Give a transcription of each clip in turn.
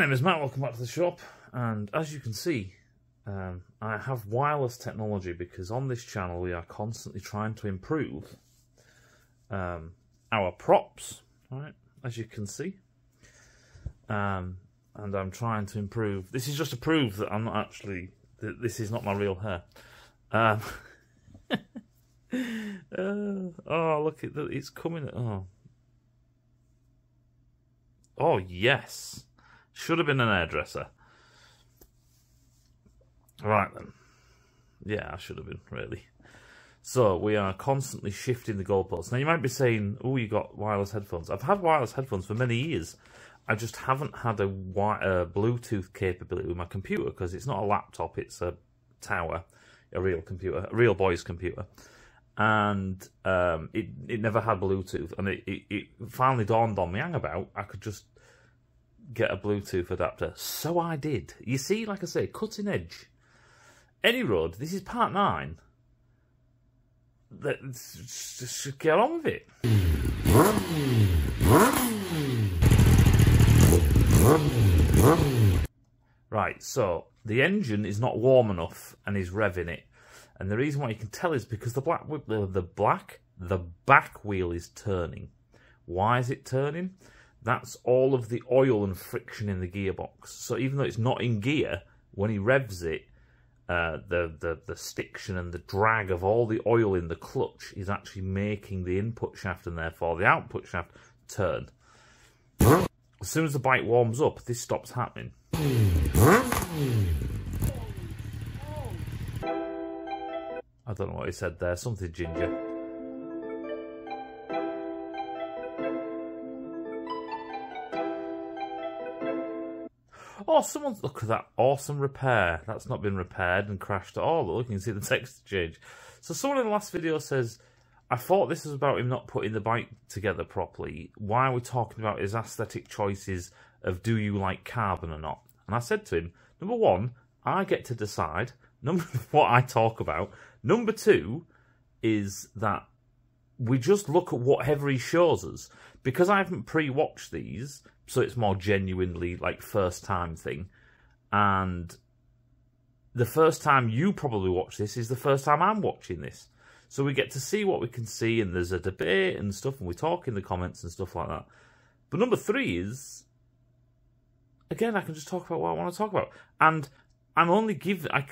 name is Matt, welcome back to the shop, and as you can see, um, I have wireless technology because on this channel we are constantly trying to improve um, our props, right, as you can see. Um, and I'm trying to improve, this is just to prove that I'm not actually, that this is not my real hair. Um, uh, oh, look, at it's coming, oh. Oh, yes. Should have been an hairdresser. Right then. Yeah, I should have been, really. So we are constantly shifting the goalposts. Now you might be saying, oh, you got wireless headphones. I've had wireless headphones for many years. I just haven't had a, a Bluetooth capability with my computer because it's not a laptop, it's a tower, a real computer, a real boy's computer. And um, it, it never had Bluetooth. And it, it, it finally dawned on me, hang about, I could just get a Bluetooth adapter. So I did. You see, like I say, cutting edge. Any road, this is part nine. Let's just get on with it. Right, so the engine is not warm enough and is revving it. And the reason why you can tell is because the black the, the black the back wheel is turning. Why is it turning? That's all of the oil and friction in the gearbox. So even though it's not in gear, when he revs it, uh, the, the, the stiction and the drag of all the oil in the clutch is actually making the input shaft and therefore the output shaft turn. As soon as the bike warms up, this stops happening. I don't know what he said there, something ginger. Oh, someone's look at that awesome repair. That's not been repaired and crashed at all. Look, you can see the text change. So someone in the last video says, I thought this was about him not putting the bike together properly. Why are we talking about his aesthetic choices of do you like carbon or not? And I said to him, number one, I get to decide. Number what I talk about. Number two is that we just look at whatever he shows us. Because I haven't pre-watched these, so it's more genuinely like first time thing. And the first time you probably watch this is the first time I'm watching this. So we get to see what we can see, and there's a debate and stuff, and we talk in the comments and stuff like that. But number three is, again, I can just talk about what I want to talk about, and I'm only giving I.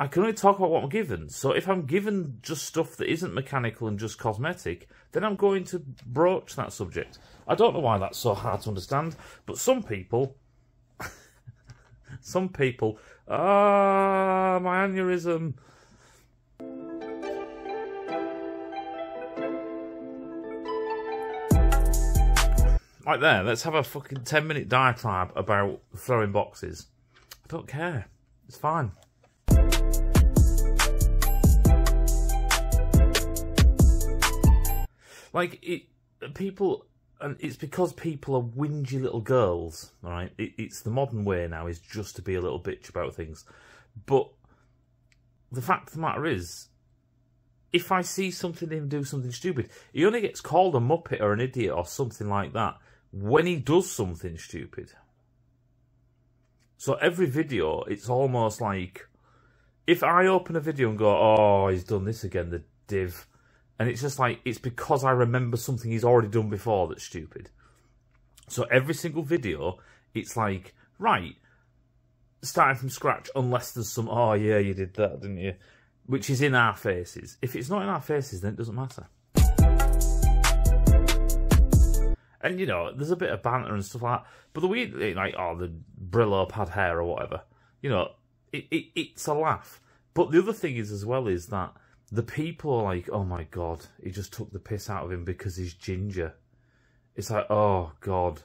I can only talk about what I'm given. So if I'm given just stuff that isn't mechanical and just cosmetic, then I'm going to broach that subject. I don't know why that's so hard to understand, but some people, some people, ah, my aneurysm. Right there, let's have a fucking 10 minute diatribe about throwing boxes. I don't care. It's fine. Like it, people, and it's because people are whingy little girls. right? it, it's the modern way now is just to be a little bitch about things. But the fact of the matter is, if I see something him do something stupid, he only gets called a muppet or an idiot or something like that when he does something stupid. So every video, it's almost like if I open a video and go, "Oh, he's done this again," the div and it's just like, it's because I remember something he's already done before that's stupid. So every single video, it's like, right, starting from scratch, unless there's some, oh yeah, you did that, didn't you? Which is in our faces. If it's not in our faces, then it doesn't matter. And, you know, there's a bit of banter and stuff like that. But the way, eh, like, oh, the Brillo pad hair or whatever, you know, it, it, it's a laugh. But the other thing is, as well, is that the people are like, oh my god, he just took the piss out of him because he's ginger. It's like, oh god,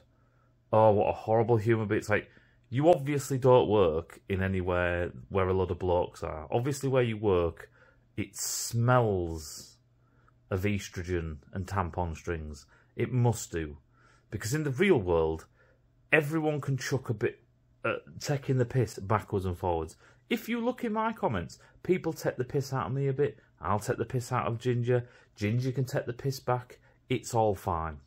oh what a horrible human being. It's like, you obviously don't work in anywhere where a lot of blokes are. Obviously, where you work, it smells of estrogen and tampon strings. It must do. Because in the real world, everyone can chuck a bit, uh, taking the piss backwards and forwards. If you look in my comments, people take the piss out of me a bit. I'll take the piss out of Ginger. Ginger can take the piss back. It's all fine.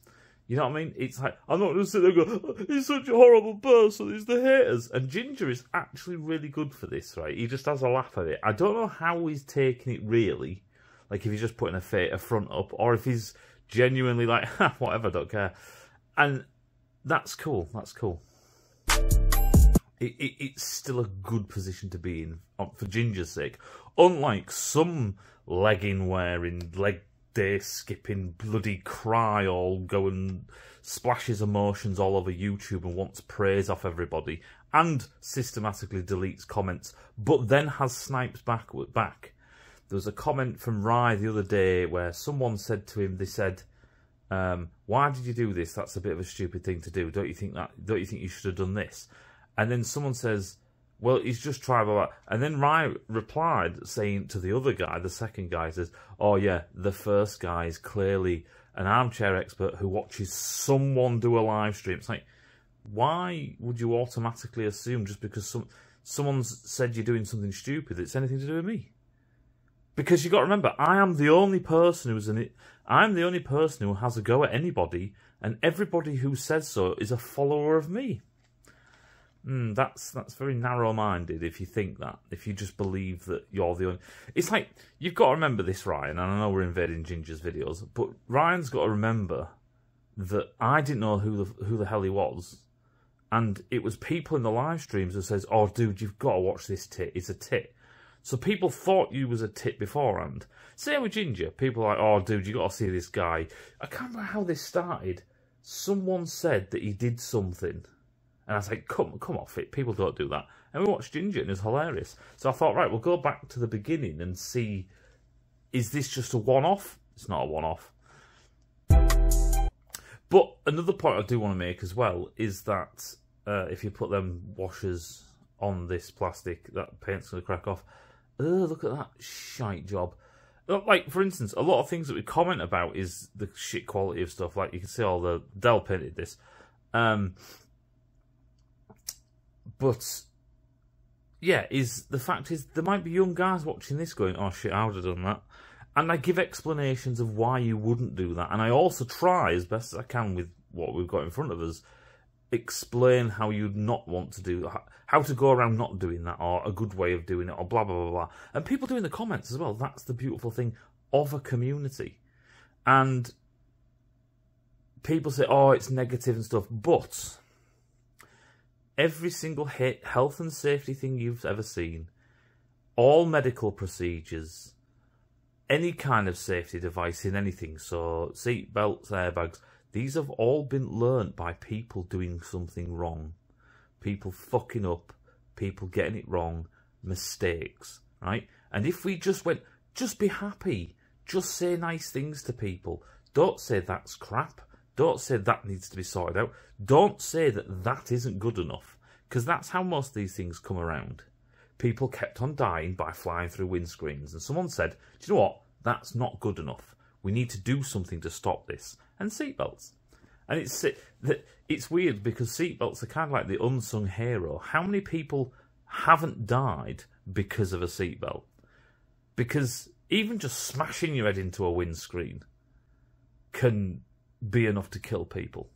You know what I mean? It's like I'm not going to sit there and go, oh, "He's such a horrible person." He's the haters, and Ginger is actually really good for this, right? He just has a laugh at it. I don't know how he's taking it really, like if he's just putting a, fa- a front up, or if he's genuinely like, "Whatever, don't care," and that's cool. That's cool. It, it, it's still a good position to be in um, for Ginger's sake. Unlike some legging wearing, leg day skipping bloody cry all going splashes emotions all over YouTube and wants praise off everybody and systematically deletes comments but then has snipes back back. There was a comment from Rye the other day where someone said to him they said um, why did you do this? That's a bit of a stupid thing to do. Don't you think that don't you think you should have done this? And then someone says well, he's just tried blah. And then Ryan replied saying to the other guy, the second guy says, oh yeah, the first guy is clearly an armchair expert who watches someone do a live stream. It's like, why would you automatically assume just because some someone's said you're doing something stupid it's anything to do with me? Because you got to remember, I am the only person who's in it. I'm the only person who has a go at anybody, and everybody who says so is a follower of me. Mm, that's that's very narrow-minded if you think that. If you just believe that you're the only... It's like, you've got to remember this, Ryan, and I know we're invading Ginger's videos, but Ryan's got to remember that I didn't know who the, who the hell he was, and it was people in the live streams who says, oh, dude, you've got to watch this tit. It's a tit. So people thought you was a tit beforehand. Same with Ginger. People are like, oh, dude, you got to see this guy. I can't remember how this started. Someone said that he did something and I was like, come, come off it. People don't do that. And we watched Ginger and it was hilarious. So I thought, right, we'll go back to the beginning and see, is this just a one-off? It's not a one-off. But another point I do want to make as well is that uh, if you put them washers on this plastic, that paint's going to crack off. Oh, look at that shite job. Like, for instance, a lot of things that we comment about is the shit quality of stuff. Like, you can see all the... Dell painted this. Um, but yeah, is the fact is there might be young guys watching this going, "Oh shit, I would have done that," and I give explanations of why you wouldn't do that, and I also try as best as I can with what we've got in front of us, explain how you'd not want to do how to go around not doing that, or a good way of doing it, or blah blah blah blah. And people do in the comments as well. That's the beautiful thing of a community, and people say, "Oh, it's negative and stuff," but every single hit, health and safety thing you've ever seen, all medical procedures, any kind of safety device in anything, so seat belts, airbags, these have all been learnt by people doing something wrong. People fucking up, people getting it wrong, mistakes, right? And if we just went, just be happy, just say nice things to people. Don't say that's crap. Don't say that needs to be sorted out. Don't say that that isn't good enough, because that's how most of these things come around. People kept on dying by flying through windscreens, and someone said, Do you know what? That's not good enough. We need to do something to stop this. And seatbelts. And it's it's weird because seatbelts are kind of like the unsung hero. How many people haven't died because of a seatbelt? Because even just smashing your head into a windscreen can be enough to kill people.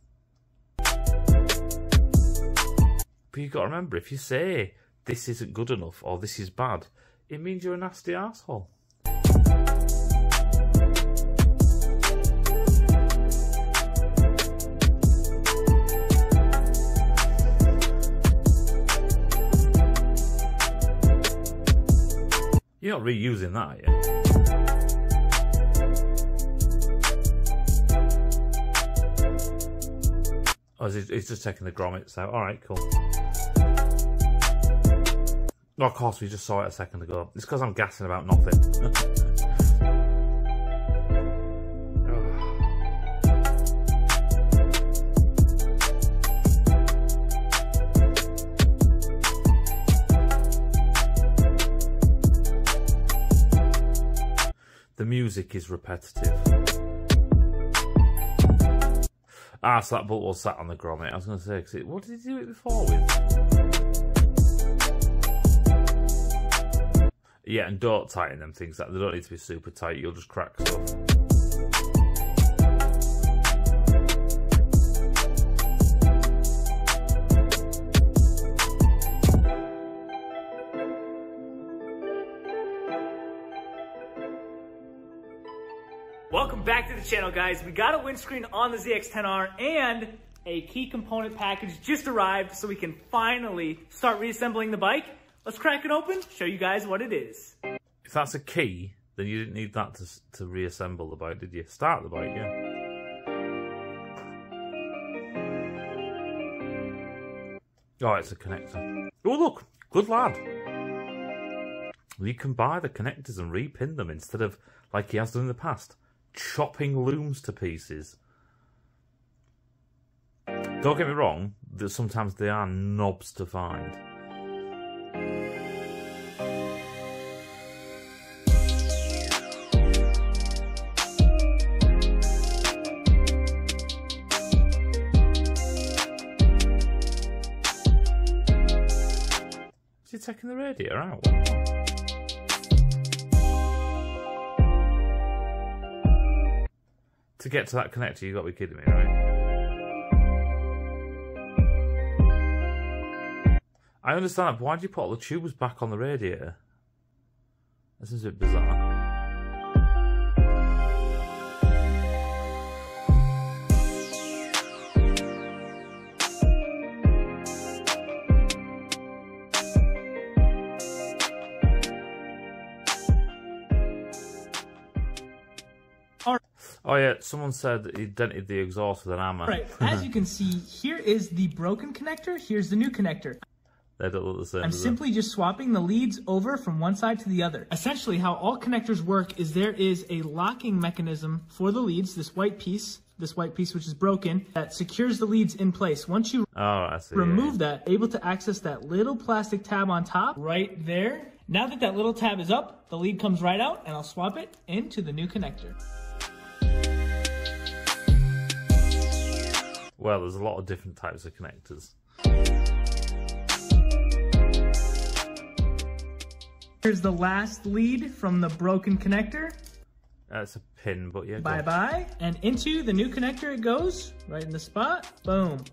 But you've got to remember, if you say this isn't good enough or this is bad, it means you're a nasty asshole. You're not reusing that, yet. Oh, he's just taking the grommets out. All right, cool. Oh, of course, we just saw it a second ago. It's because I'm gassing about nothing. the music is repetitive. Ah, so that bolt was sat on the grommet. I was going to say, cause it, what did he do it before with? Yeah, and don't tighten them things. That They don't need to be super tight. You'll just crack stuff. Welcome back to the channel, guys. We got a windscreen on the ZX-10R and a key component package just arrived so we can finally start reassembling the bike. Let's crack it open, show you guys what it is. If that's a key, then you didn't need that to, to reassemble the bike, did you? Start the bike, yeah. Oh, it's a connector. Oh, look, good lad. You can buy the connectors and repin them instead of, like he has done in the past, chopping looms to pieces. Don't get me wrong, that sometimes they are knobs to find. Is taking the radiator out? To get to that connector, you've got to be kidding me, right? I understand that, why do you put all the tubes back on the radiator? This is a bit bizarre. Oh yeah, someone said he dented the exhaust with an hammer. Right, as you can see, here is the broken connector, here's the new connector. They don't look the same. I'm simply just swapping the leads over from one side to the other. Essentially, how all connectors work is there is a locking mechanism for the leads, this white piece, this white piece which is broken, that secures the leads in place. Once you oh, remove yeah. that, able to access that little plastic tab on top, right there. Now that that little tab is up, the lead comes right out, and I'll swap it into the new connector. Well, there's a lot of different types of connectors. Here's the last lead from the broken connector. That's a pin, but yeah. Bye-bye. And into the new connector it goes, right in the spot. Boom.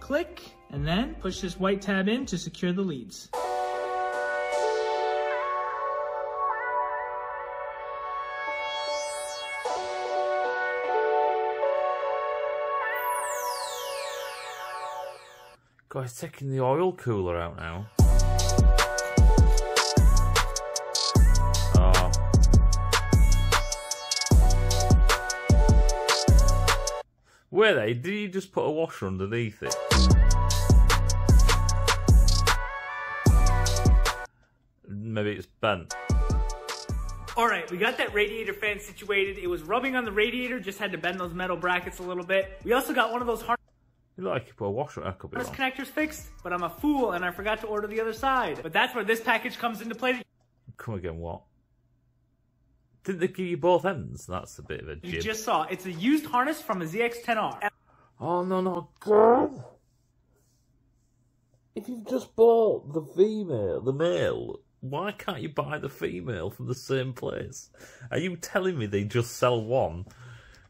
Click, and then push this white tab in to secure the leads. Guys, taking the oil cooler out now. Oh. Were they? Did you just put a washer underneath it? Maybe it's bent. All right, we got that radiator fan situated. It was rubbing on the radiator, just had to bend those metal brackets a little bit. We also got one of those hard you look like you put a washer a couple of connectors fixed, but I'm a fool and I forgot to order the other side. But that's where this package comes into play. Come again, what? Didn't they give you both ends? That's a bit of a jib. You just saw. It's a used harness from a ZX-10R. Oh, no, no, God. If you've just bought the female, the male, why can't you buy the female from the same place? Are you telling me they just sell one?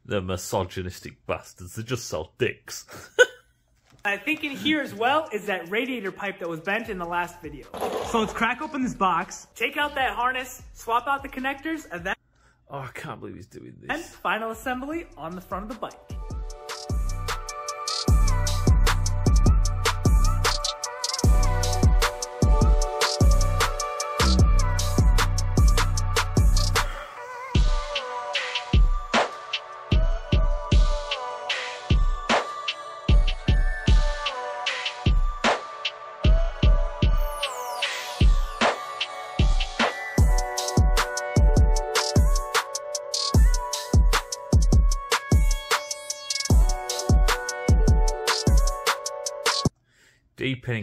The misogynistic bastards, they just sell dicks. I think in here as well is that radiator pipe that was bent in the last video. So let's crack open this box, take out that harness, swap out the connectors, and then... Oh, I can't believe he's doing this. And final assembly on the front of the bike.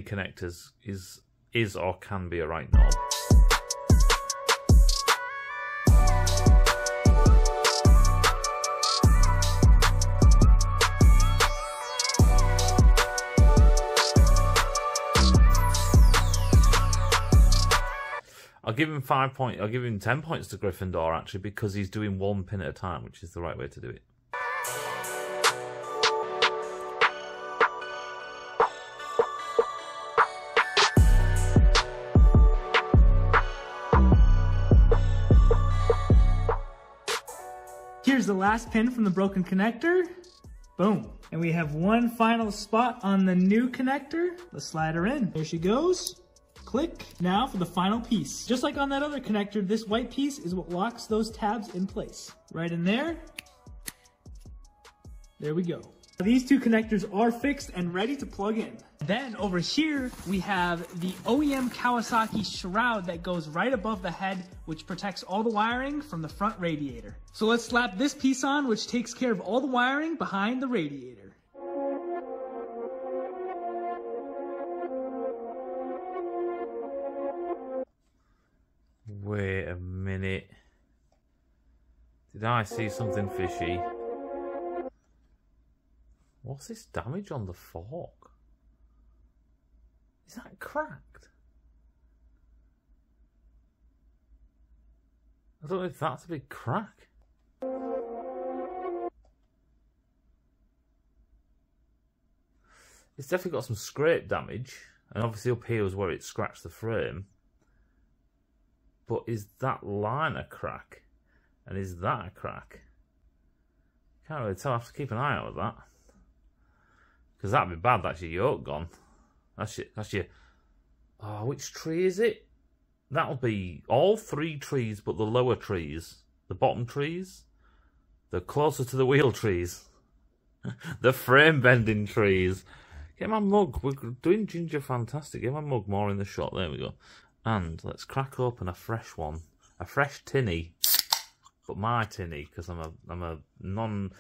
Connectors is is or can be a right knob. I'll give him five points. I'll give him ten points to Gryffindor actually because he's doing one pin at a time, which is the right way to do it. Here's the last pin from the broken connector. Boom. And we have one final spot on the new connector. Let's slide her in. There she goes. Click. Now for the final piece. Just like on that other connector, this white piece is what locks those tabs in place. Right in there. There we go. These two connectors are fixed and ready to plug in. Then over here, we have the OEM Kawasaki shroud that goes right above the head, which protects all the wiring from the front radiator. So let's slap this piece on, which takes care of all the wiring behind the radiator. Wait a minute. Did I see something fishy? What's this damage on the fork? Is that cracked? I don't know if that's a big crack. It's definitely got some scrape damage, and obviously up here is where it scratched the frame. But is that line a crack? And is that a crack? Can't really tell. I have to keep an eye out of that. Because that'd be bad. That's your yoke gone. That's your, that's your... Oh, ah, which tree is it? That'll be all three trees but the lower trees. The bottom trees. The closer to the wheel trees. the frame bending trees. Get my mug. We're doing ginger fantastic. Get my mug more in the shot. There we go. And let's crack open a fresh one. A fresh tinny. But my tinny, because I'm a I'm a non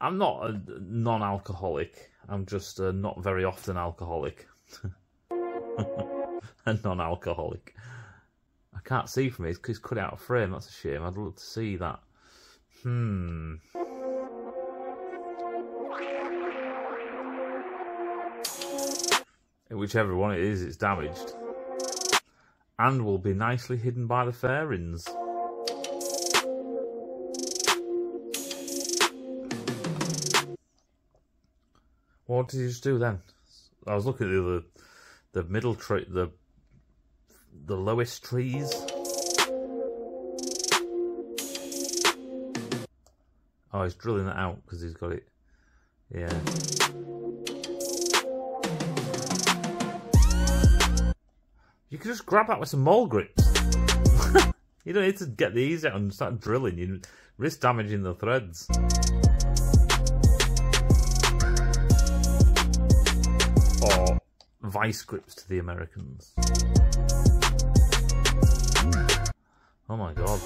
I'm not a non-alcoholic. I'm just not very often alcoholic. a non-alcoholic. I can't see from it. It's cut out of frame. That's a shame. I'd love to see that. Hmm. Whichever one it is, it's damaged. And will be nicely hidden by the fairings. What did you just do then? I was looking at the other, the middle tree, the the lowest trees. Oh, he's drilling that out because he's got it. Yeah. You can just grab that with some mole grips. you don't need to get these out and start drilling. You risk damaging the threads. Vice grips to the Americans. Oh my god.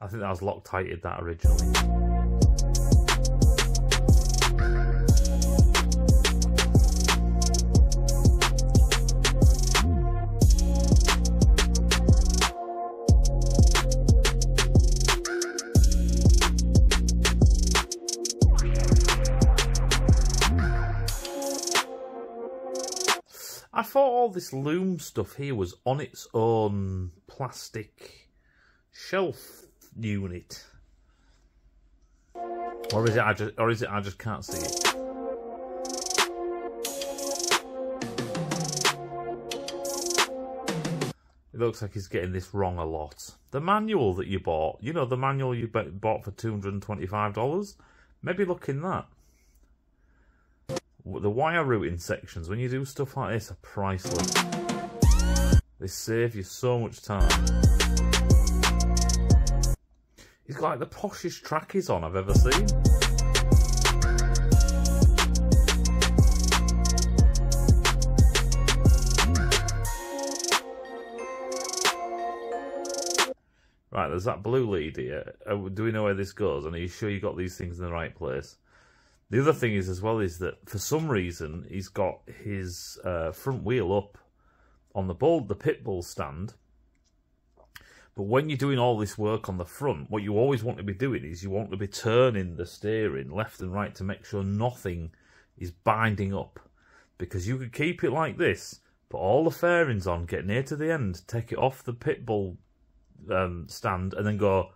I think that was Loctited that originally. This loom stuff here was on its own plastic shelf unit. Or is it I just or is it I just can't see it? It looks like he's getting this wrong a lot. The manual that you bought, you know, the manual you bought for $225, maybe look in that. The wire routing sections, when you do stuff like this, are priceless. They save you so much time. Got like the poshest track he's on I've ever seen. Right, there's that blue lead here. Uh, do we know where this goes? And are you sure you got these things in the right place? The other thing is as well is that for some reason he's got his uh, front wheel up on the bull, the pit bull stand. But when you're doing all this work on the front, what you always want to be doing is you want to be turning the steering left and right to make sure nothing is binding up. Because you could keep it like this, put all the fairings on, get near to the end, take it off the pit bull um, stand, and then go,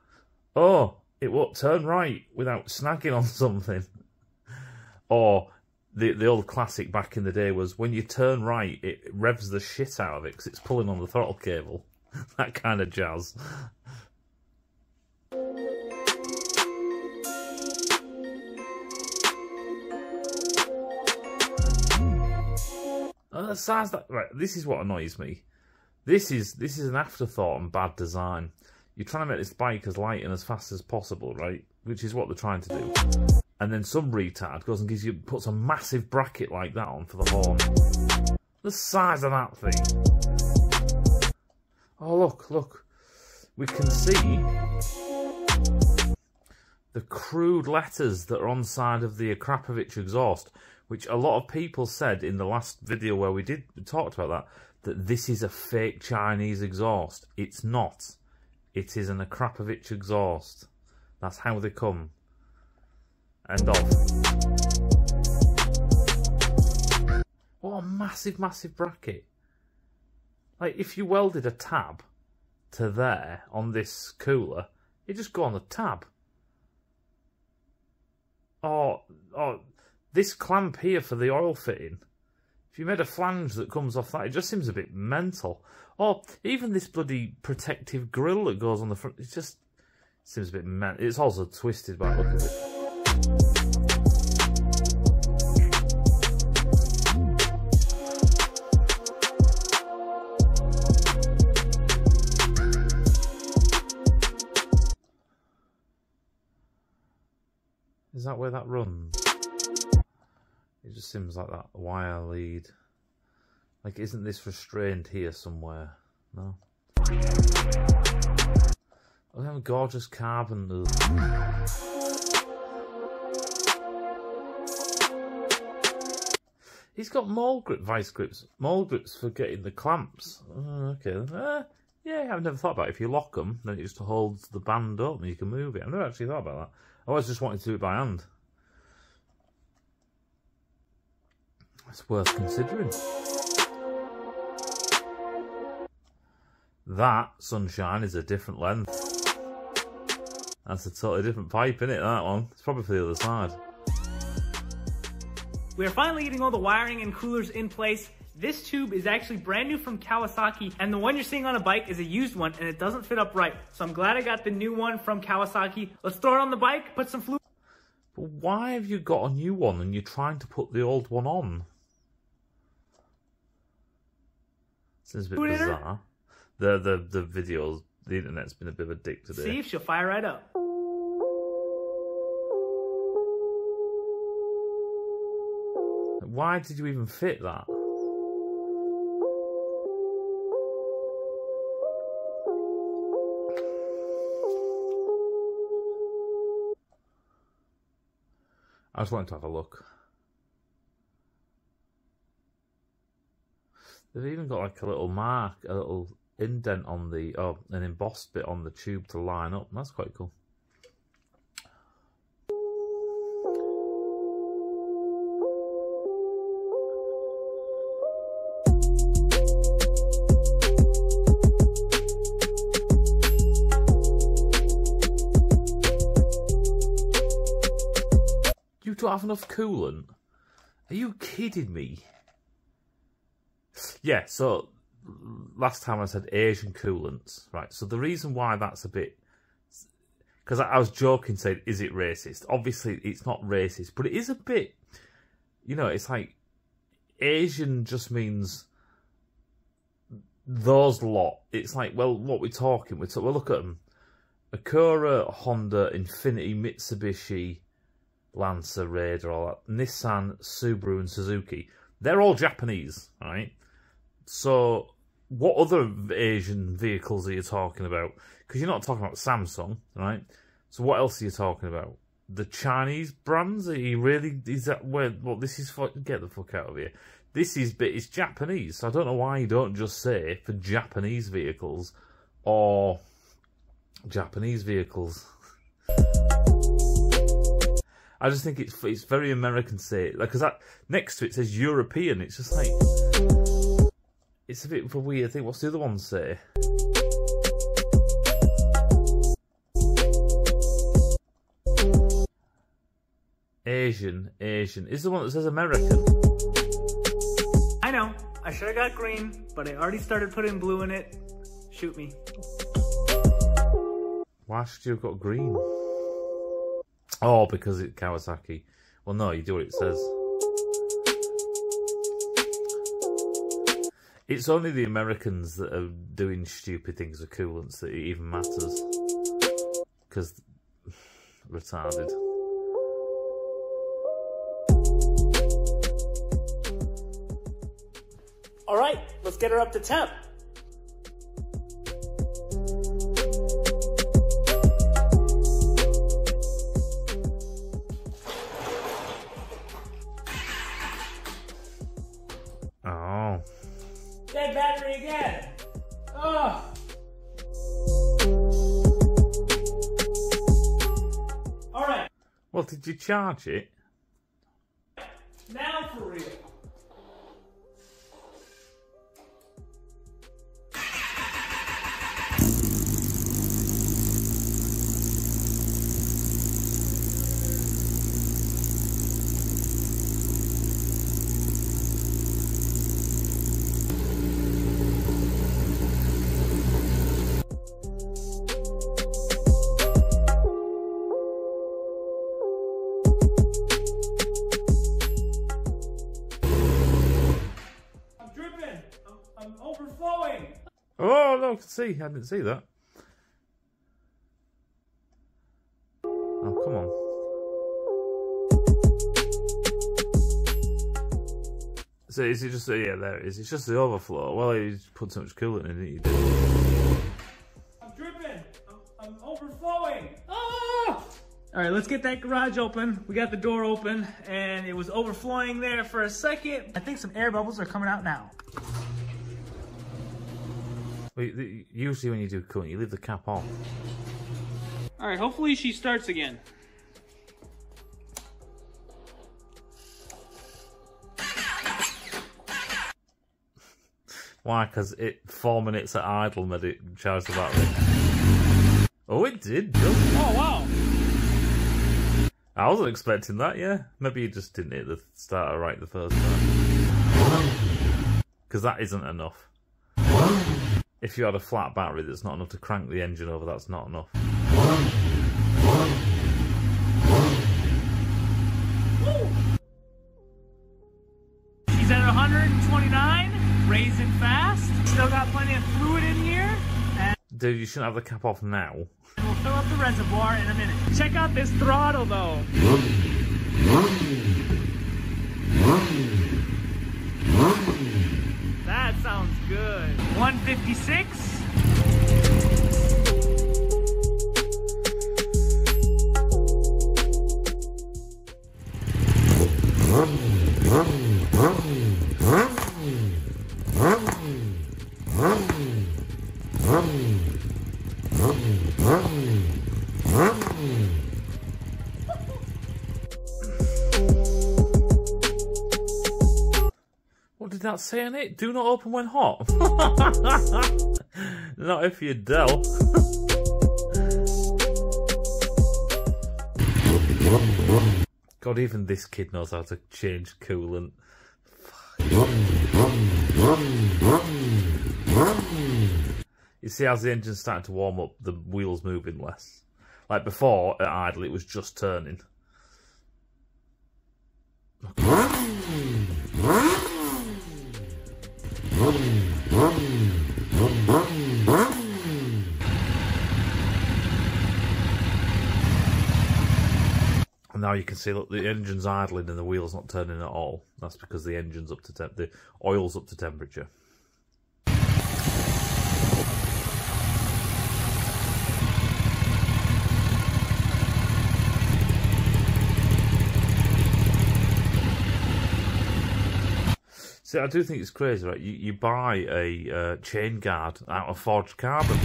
oh, it won't turn right without snagging on something. Or the the old classic back in the day was when you turn right, it revs the shit out of it because it's pulling on the throttle cable. that kind of jazz. Oh, the size that right. This is what annoys me. This is this is an afterthought and bad design. You're trying to make this bike as light and as fast as possible, right? Which is what they're trying to do. And then some retard goes and gives you puts a massive bracket like that on for the horn. The size of that thing. Oh look, look. We can see the crude letters that are on side of the Akrapovic exhaust, which a lot of people said in the last video where we did we talked about that, that this is a fake Chinese exhaust. It's not. It is an Akrapovic exhaust. That's how they come. End of. What a massive, massive bracket. Like, if you welded a tab to there on this cooler, you just go on the tab. Or, or this clamp here for the oil fitting. If you made a flange that comes off that, it just seems a bit mental. Or even this bloody protective grill that goes on the front, it just seems a bit mental. It's also twisted by look at it. Runs? It just seems like that wire lead. Like, isn't this restrained here somewhere? No. They have gorgeous carbon. He's got mole grip vice grips. Mole grips for getting the clamps. Oh, okay. Uh, yeah, I've never thought about it. If you lock them, then it just holds the band up and you can move it. I've never actually thought about that. I always just wanted to do it by hand. It's worth considering. That, sunshine, is a different length. That's a totally different pipe, isn't it, that one? It's probably for the other side. We are finally getting all the wiring and coolers in place. This tube is actually brand new from Kawasaki, and the one you're seeing on a bike is a used one, and it doesn't fit up right. So I'm glad I got the new one from Kawasaki. Let's throw it on the bike, put some fluid. But why have you got a new one and you're trying to put the old one on? Seems a bit Put it in her? bizarre. The, the, the videos, the internet's been a bit of a dick today. See if she'll fire right up. Why did you even fit that? I just wanted to have a look. They've even got like a little mark, a little indent on the, oh, an embossed bit on the tube to line up. That's quite cool. You don't have enough coolant? Are you kidding me? Yeah, so last time I said Asian coolants, right? So the reason why that's a bit. Because I, was joking saying, is it racist? Obviously, it's not racist, but it is a bit. You know, it's like. Asian just means. Those lot. It's like, well, what we're talking, we're talking, well, look at them. Acura, Honda, Infiniti, Mitsubishi, Lancer, Raider, all that. Nissan, Subaru, and Suzuki. They're all Japanese, right? So, what other Asian vehicles are you talking about? Because you're not talking about Samsung, right? So, what else are you talking about? The Chinese brands? Are you really? Is that where? Well, this is for. Get the fuck out of here. This is bit. It's Japanese. So I don't know why you don't just say for Japanese vehicles or Japanese vehicles. I just think it's it's very American say it, like because that next to it says European. It's just like it's a bit of a weird thing. What's the other one say? Asian, Asian. Is the one that says American? I know. I should have got green, but I already started putting blue in it. Shoot me. Why should you have got green? Oh, because it's Kawasaki. Well, no, you do what it says. It's only the Americans that are doing stupid things with coolants that it even matters. Because retarded. All right, let's get her up to temp. Well, did Oh, no, I can see. I didn't see that. Oh, come on. So is it just, yeah, there it is. It's just the overflow. Well, you put so much coolant in it, you did. I'm dripping. I'm, I'm overflowing. Ah! All right, let's get that garage open. We got the door open, and it was overflowing there for a second. I think some air bubbles are coming out now. Usually when you do coolant, you leave the cap on. All right, hopefully she starts again. Why? Because it four minutes at idle made it charge the battery. Oh, it did. Oh, wow. I wasn't expecting that. Yeah, maybe you just didn't hit the starter right the first time. Because that isn't enough. If you had a flat battery that's not enough to crank the engine over, that's not enough. She's at 129, raising fast. Still got plenty of fluid in here. And Dude, you shouldn't have the cap off now. we'll fill up the reservoir in a minute. Check out this throttle though. That sounds good. 156. What did that say on it? Do not open when hot. not if you're Dell. God, even this kid knows how to change coolant. You see, as the engine's starting to warm up, the wheels moving less. Like before, at idle, it was just turning. And now you can see, look, the engine's idling and the wheel's not turning at all. That's because the engine's up to temp, the oil's up to temperature. See, I do think it's crazy, right? You, you buy a uh, chain guard out of forged carbon.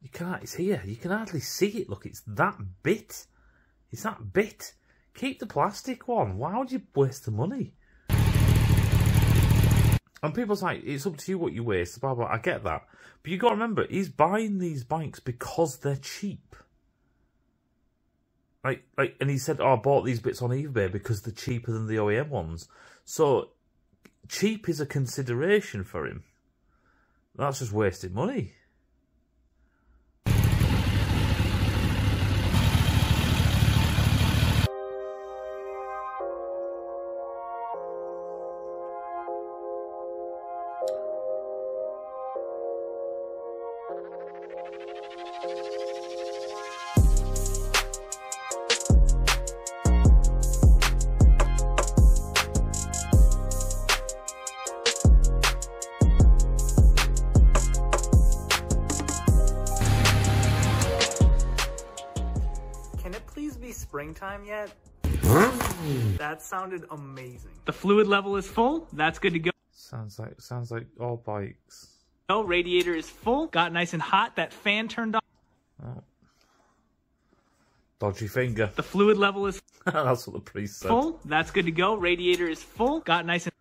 You can't, it's here. You can hardly see it. Look, it's that bit. It's that bit. Keep the plastic one. Why would you waste the money? And people say, it's up to you what you waste, blah, blah. I get that. But you got to remember, he's buying these bikes because they're cheap. like like and he said oh, I bought these bits on eBay because they're cheaper than the OEM ones. So cheap is a consideration for him. That's just wasting money. Springtime yet? that sounded amazing. The fluid level is full. That's good to go. Sounds like sounds like all bikes. Oh, radiator is full. Got nice and hot. That fan turned on. Oh. Dodgy finger. The fluid level is That's what the priest said. Full. That's good to go. Radiator is full. Got nice and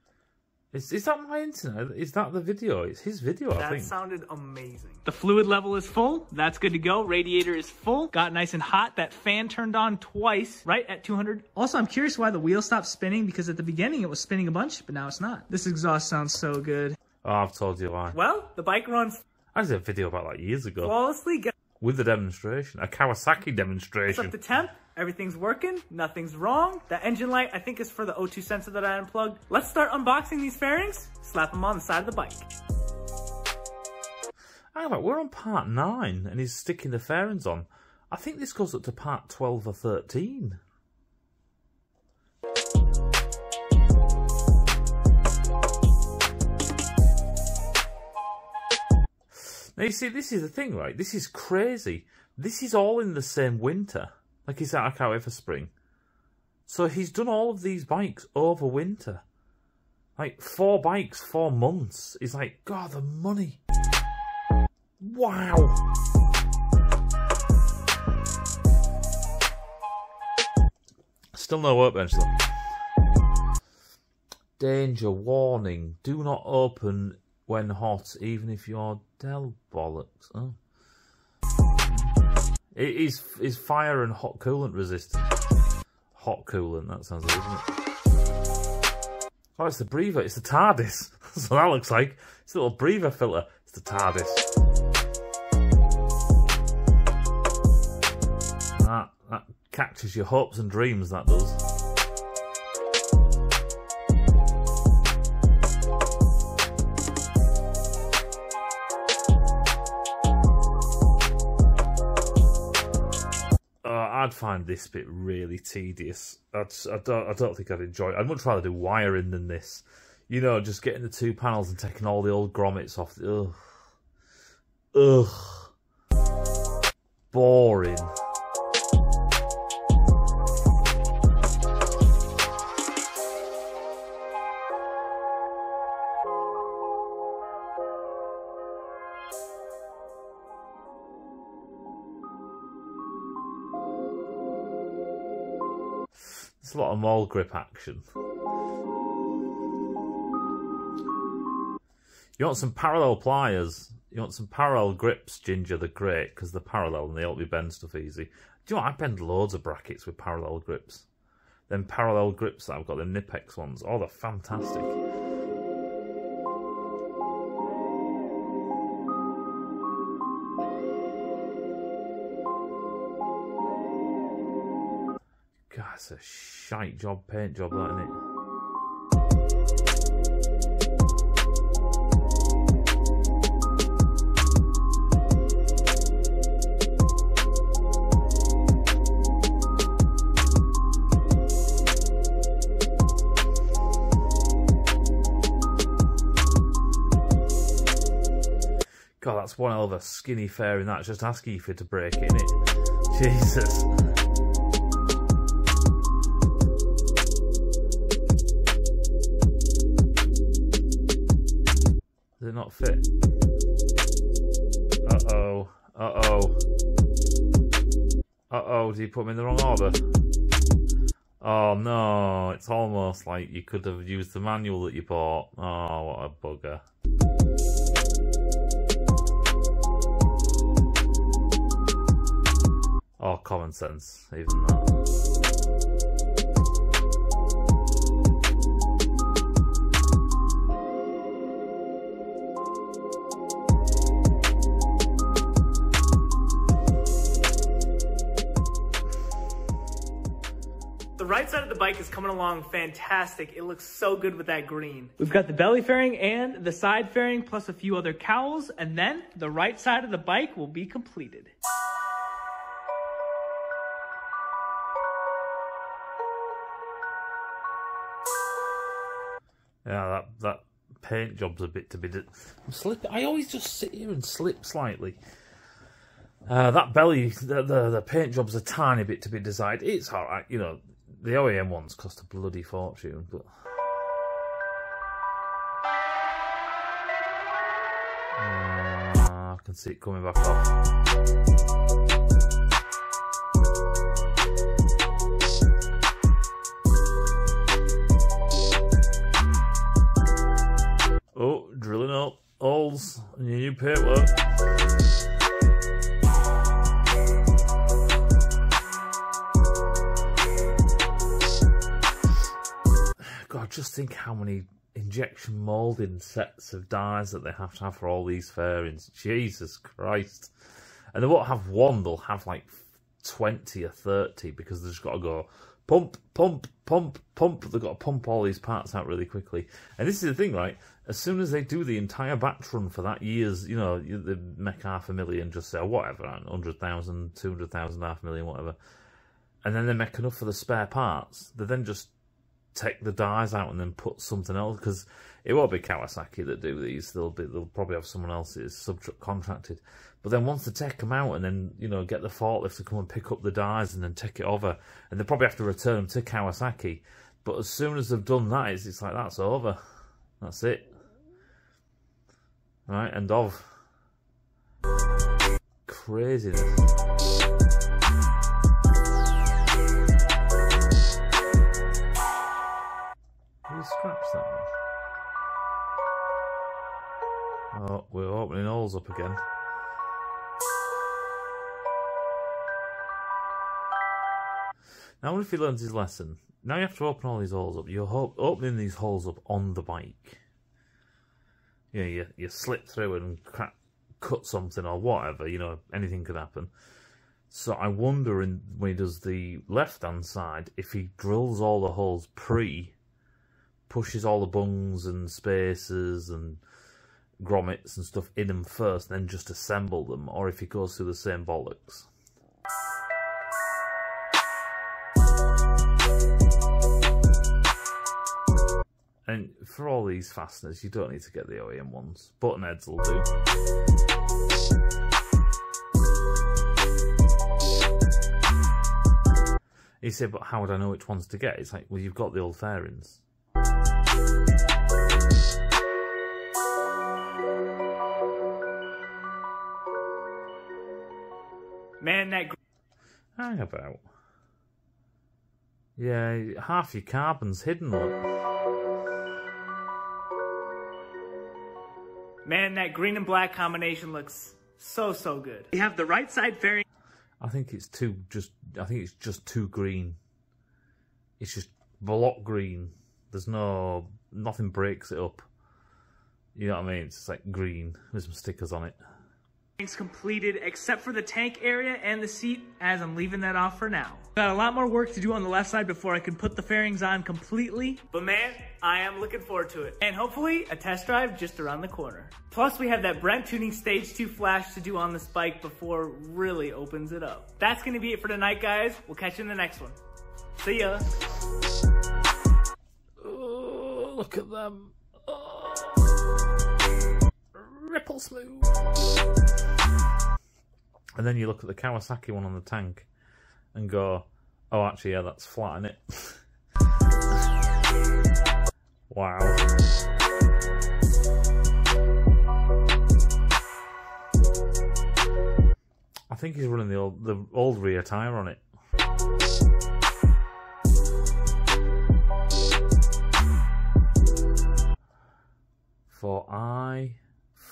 is, is that my internet? Is that the video? It's his video, that I think. That sounded amazing. The fluid level is full. That's good to go. Radiator is full. Got nice and hot. That fan turned on twice, right at 200. Also, I'm curious why the wheel stopped spinning because at the beginning it was spinning a bunch, but now it's not. This exhaust sounds so good. Oh, I've told you why. Well, the bike runs. I did a video about that years ago. Flawlessly. Get with the demonstration, a Kawasaki demonstration. Up the temp, everything's working, nothing's wrong. The engine light, I think, is for the O2 sensor that I unplugged. Let's start unboxing these fairings, slap them on the side of the bike. Hang on, we're on part 9 and he's sticking the fairings on. I think this goes up to part 12 or 13. Now you see, this is the thing, right? This is crazy. This is all in the same winter. Like he's at Akau for spring. So he's done all of these bikes over winter. Like four bikes, four months. He's like, God, the money. Wow. Still no workbench though. Danger, warning, do not open when hot, even if you're Del bollocks. Oh. It is is fire and hot coolant resistant. Hot coolant, that sounds like, isn't it? Oh, it's the breather. It's the TARDIS. That's what that looks like. It's a little breather filter. It's the TARDIS. That, that captures your hopes and dreams, that does. Find this bit really tedious. I'd, I, don't, I don't think I'd enjoy it. I'd much rather do wiring than this. You know, just getting the two panels and taking all the old grommets off. Ugh. Ugh. Boring. It's a lot of mole grip action. You want some parallel pliers. You want some parallel grips, Ginger, they're great, because they're parallel and they help you bend stuff easy. Do you know what? I bend loads of brackets with parallel grips. Then parallel grips that I've got, the Knipex ones. Oh, they're fantastic. It's a shite job, paint job, that, it? God, that's one hell of a skinny fairing. That's just asking you for to break in it, innit? Jesus. It not fit? Uh-oh. Uh-oh. Uh-oh, did you put them in the wrong order? Oh no, it's almost like you could have used the manual that you bought. Oh, what a bugger. Or common sense, even that. Right side of the bike is coming along fantastic. It looks so good with that green. We've got the belly fairing and the side fairing plus a few other cowls and then the right side of the bike will be completed. Yeah, that that paint job's a bit to be. I'm slipping. I always just sit here and slip slightly. Uh, that belly, the, the the paint job's a tiny bit to be desired. It's all right, you know. The OEM ones cost a bloody fortune, but. Uh, I can see it coming back off. Oh, drilling up holes in your new paintwork. Just think how many injection moulding sets of dies that they have to have for all these fairings. Jesus Christ. And they won't have one, they'll have like 20 or 30 because they've just got to go pump, pump, pump, pump. They've got to pump all these parts out really quickly. And this is the thing, right? As soon as they do the entire batch run for that year's, you know, they make half a million, just say, oh, whatever, 100,000, 200,000, half a million, whatever. And then they make enough for the spare parts. They then just take the dies out and then put something else because it won't be Kawasaki that do these. They'll be they'll probably have someone else that's subcontracted. But then once they take them out and then you know get the forklift to come and pick up the dies and then take it over, and they probably have to return them to Kawasaki. But as soon as they've done that, it's, it's like that's over. That's it. Right, end of. Craziness. Scratched that one? Oh, we're opening holes up again. Now, wonder if he learns his lesson. Now you have to open all these holes up. You're opening these holes up on the bike. You know, you, you slip through and crack, cut something or whatever, you know, anything could happen. So I wonder in, when he does the left-hand side, if he drills all the holes pre pushes all the bungs and spacers and grommets and stuff in them first, then just assemble them, or if he goes through the same bollocks. And for all these fasteners, you don't need to get the OEM ones. Button heads will do. He said, but how would I know which ones to get? It's like, well, you've got the old fairings. Man, that Hang about. Yeah, half your carbon's hidden. Look. man, that green and black combination looks so so good. We have the right side fairing. I think it's too just. I think it's just too green. It's just block green. There's no nothing breaks it up. You know what I mean? It's just like green with some stickers on it. Tanks completed except for the tank area and the seat as I'm leaving that off for now. Got a lot more work to do on the left side before I can put the fairings on completely. But man, I am looking forward to it. And hopefully a test drive just around the corner. Plus we have that Brent Tuning Stage 2 flash to do on this bike before really opens it up. That's gonna be it for tonight guys. We'll catch you in the next one. See ya. Oh, look at them. Oh. Ripple smooth. And then you look at the Kawasaki one on the tank and go, oh, actually, yeah, that's flat, is it? wow. I think he's running the old the old rear tire on it. For I,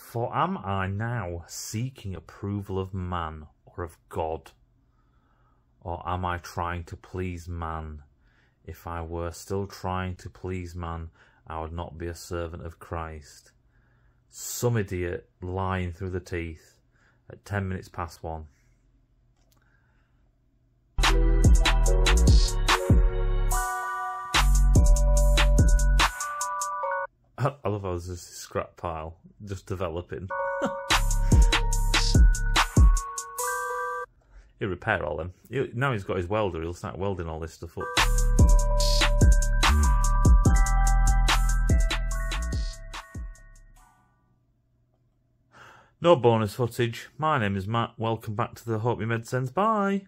for am I now seeking approval of man or of God? Or am I trying to please man? If I were still trying to please man, I would not be a servant of Christ. Some idiot lying through the teeth at 10 minutes past one. I love how there's this scrap pile just developing. He'll repair all them. He'll, now he's got his welder, he'll start welding all this stuff up. No bonus footage. My name is Matt. Welcome back to the Hope You Made Sense. Bye.